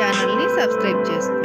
ఛానల్ని సబ్స్క్రైబ్ చేసుకోండి